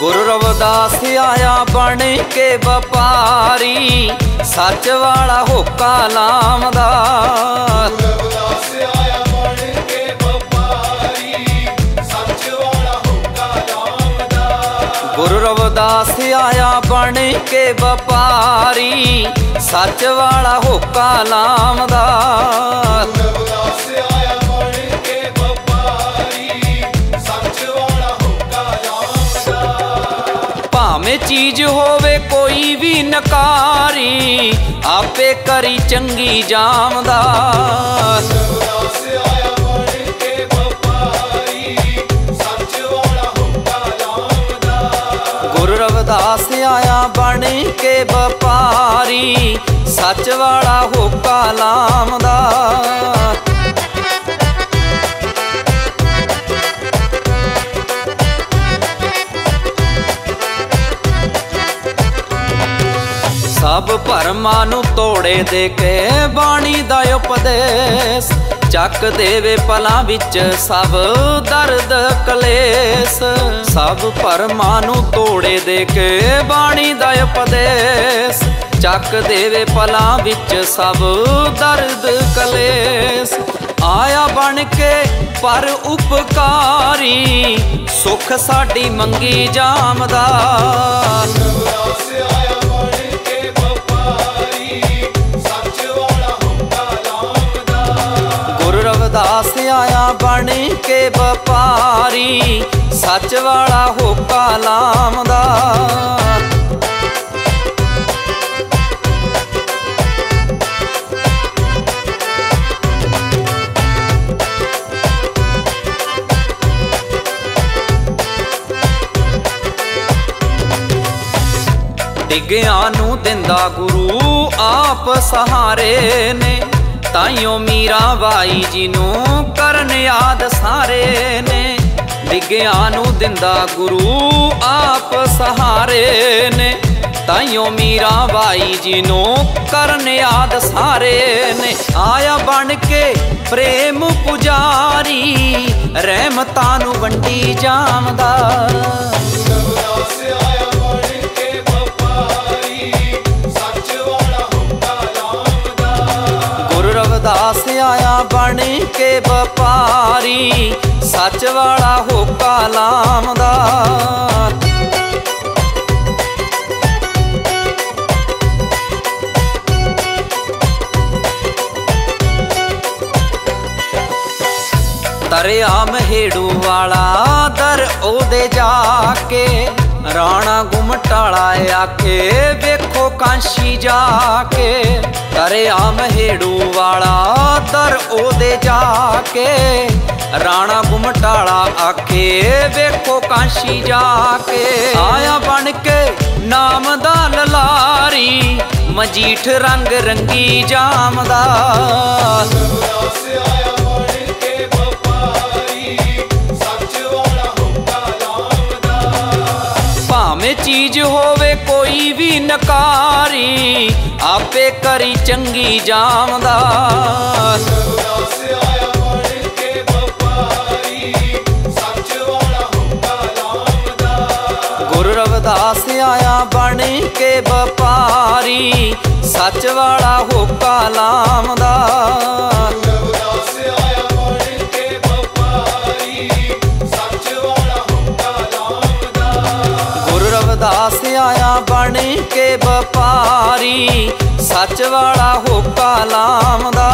ਗੁਰੂ ਰਵਿਦਾਸ ਆਇਆ ਬਣ ਕੇ ਵਪਾਰੀ ਸੱਚ ਵਾਲਾ ਹੋਕਾ ਲਾਮਦਾ। ਰਵਦਾਸ ਆਇਆ ਬਣ ਕੇ ਵਪਾਰੀ ਸੱਚ ਵਾਲਾ ਹੁਕਾ ਲਾਮਦਾ। ਗੁਰੂ ਰਵਿਦਾਸ ਆਇਆ ਬਣ ਕੇ ਵਪਾਰੀ ਸੱਚ ਵਾਲਾ ਹੋਕਾ ਲਾਮਦਾ। ਰਵਦਾਸ ਚੀਜ਼ ਹੋਵੇ ਕੋਈ ਵੀ ਨਕਾਰੀ, ਆਪੇ ਕਰੀ ਚੰਗੀ ਜਾਮਦਾ ਰਵਦਾਸ ਆਇਆ ਬਣ ਗੁਰੂ ਰਵਿਦਾਸ ਆਇਆ ਬਣ ਕੇ ਵਪਾਰੀ, ਸੱਚ ਵਾਲਾ ਹੋਕਾ ਲਾਮਦਾ। ਸਭ ਭਰਮਾਂ ਨੂੰ ਤੋੜੇ ਦੇ ਕੇ ਬਾਣੀ ਦਾ ਉਪਦੇਸ਼। ਚੱਕ ਦੇਵੇ ਪਲਾਂ ਵਿੱਚ ਸਭ ਦਰਦ ਕਲੇਸ਼। ਸਭ ਭਰਮਾਂ ਨੂੰ ਤੋੜੇ ਦੇ ਕੇ ਬਾਣੀ ਦਾ ਉਪਦੇਸ਼। ਚੱਕ ਦੇਵੇ ਪਲਾਂ ਵਿੱਚ ਸਭ ਦਰਦ ਕਲੇਸ਼। ਆਇਆ ਬਣ ਕੇ ਪਰ ਉਪਕਾਰੀ, ਸੁਖ ਸਾਡੀ ਮੰਗੀ ਜਾਮਦਾ ਬਣ ਕੇ ਵਪਾਰੀ ਸੱਚ ਵਾਲਾ ਹੋਕਾ ਲਾਮਦਾ ਡਿੱਗਿਆਂ ਨੂੰ ਦਿੰਦਾ ਗੁਰੂ ਆਪ ਸਹਾਰੇ ਨੇ। ਤਾਈਓ ਮੀਰਾ ਬਾਈ ਜੀ ਨੂੰ ਕਰਨ ਯਾਦ ਸਾਰੇ ਨੇ। ਡਿੱਗਿਆਂ ਨੂੰ ਦਿੰਦਾ ਗੁਰੂ ਆਪ ਸਹਾਰੇ ਨੇ। ਤਾਈਓ ਮੀਰਾ ਬਾਈ ਜੀ ਨੂੰ ਕਰਨ ਯਾਦ ਸਾਰੇ ਨੇ। ਆਇਆ ਬਣ ਕੇ ਪ੍ਰੇਮ ਪੁਜਾਰੀ, ਰਹਿਮਤਾਂ ਨੂੰ ਵੰਡੀ ਜਾਮਦਾ ਗੁਰੂ ਰਵਿਦਾਸ ਆਇਆ ਬਣ ਕੇ ਵਪਾਰੀ, ਸੱਚ ਵਾਲਾ ਹੋਕਾ ਲਾਮਦਾ। ਤਰਿਆ ਮਹੇੜੂ ਵਾਲਾ ਦਰ ਉਹਦੇ ਜਾ ਕੇ, ਰਾਣਾ ਗੁਮਟਾਲਾ ਆਖੇ ਵੇਖੋ ਕਾਂਸ਼ ਜਾ ਕੇ ਤਰਿਆ ਮਹੇੜੂ ਵਾਲਾ ਦਰ ਉਹਦੇ ਜਾ ਕੇ ਰਾਣਾ ਗੁਮਟਾਲਾ ਆਖੇ ਵੇਖੋ ਕਾਂਸ਼ੀ ਜਾ ਕੇ ਆਇਆ ਬਣ ਕੇ ਨਾਮ ਦਾ ਲਲਾਰੀ ਮਜੀਠ ਰੰਗ ਰੰਗੀ ਜਾਮਦਾ ਰਵਦਾਸ ਭਾਵੇਂ ਚੀਜ਼ ਹੋ ਕੋਈ ਵੀ ਨਕਾਰੀ, ਆਪੇ ਕਰੀ ਚੰਗੀ ਜਾਮਦਾ ਰਵਦਾਸ ਆਇਆ ਬਣ ਕੇ ਵਪਾਰੀ, ਸੱਚ ਵਾਲਾ ਹੋਕਾ ਲਾਮਦਾ ਬਣ ਕੇ ਵਪਾਰੀ ਸੱਚ ਵਾਲਾ ਹੋਕਾ ਲਾਮਦਾ